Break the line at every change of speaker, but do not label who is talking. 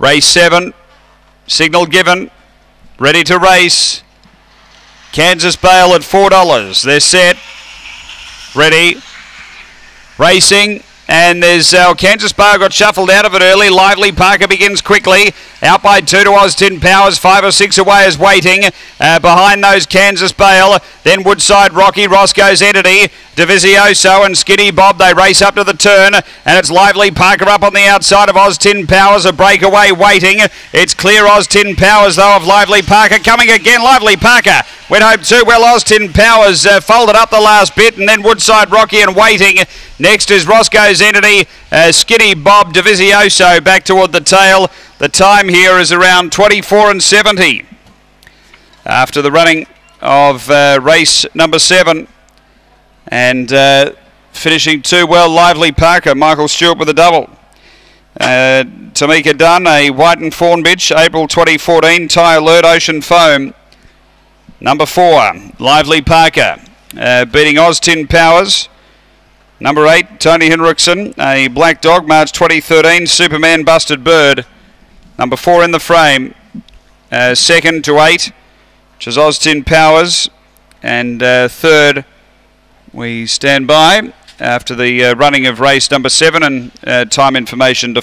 Race seven. Signal given. Ready to race. Kansas Bale at $4. They're set. Ready. Racing. And there's uh, Kansas Bar got shuffled out of it early. Lively Parker begins quickly. Out by two to Austin Powers. Five or six away is waiting. Uh, behind those Kansas Bale. Then Woodside Rocky. Roscoe's Entity. Divizioso and Skinny Bob. They race up to the turn. And it's Lively Parker up on the outside of Austin Powers. A breakaway waiting. It's clear Austin Powers though of Lively Parker. Coming again. Lively Parker. Went home too well. Austin Powers uh, folded up the last bit. And then Woodside Rocky and waiting. Next is Roscoe's Entity. Uh, Skinny Bob Divizioso back toward the tail. The time here is around 24 and 70. After the running of uh, race number seven. And uh, finishing too well, Lively Parker. Michael Stewart with a double. Uh, Tamika Dunn, a White and Fawn bitch, April 2014, Tie Alert Ocean Foam. Number four, Lively Parker, uh, beating Austin Powers. Number eight, Tony Henriksen, a black dog, March 2013, Superman Busted Bird. Number four in the frame, uh, second to eight, which is Austin Powers. And uh, third, we stand by after the uh, running of race number seven and uh, time information to